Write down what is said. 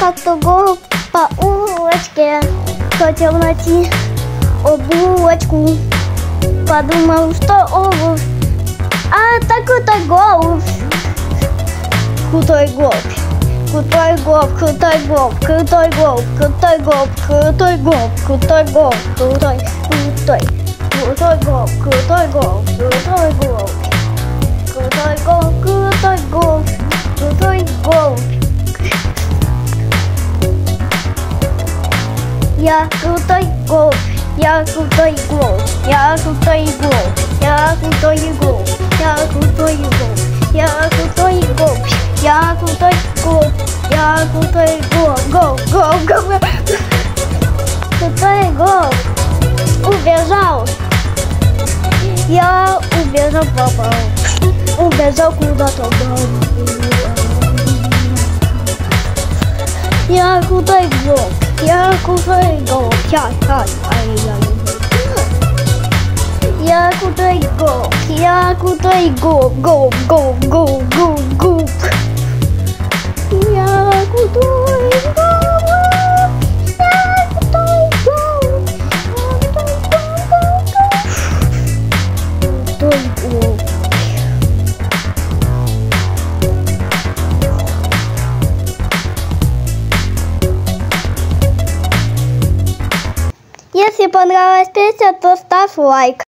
того по улочке. Хотел найти облачку Подумал, что обувь. А такой-то голубь Крутой голубь Крутой голубь, крутой голубь, крутой голубь, крутой голубь, крутой голубь, крутой голубь, крутой, крутой, крутой голубь, крутой голубь, крутой Yakultoi gol, Yakultoi gol, Yakultoi gol, Yakultoi gol, Yakultoi gol, Yakultoi gol, Yakultoi gol, Yakultoi gol, gol, gol, gol, Yakultoi gol, o beijão, Ya o beijão papão, o beijão com o datogão, Yakultoi gol. Jako tutaj go, jak, jak, ale ja nie wiem. Jako tutaj go, jako tutaj go, go, go, go, go. Если понравилась песня, то ставь лайк.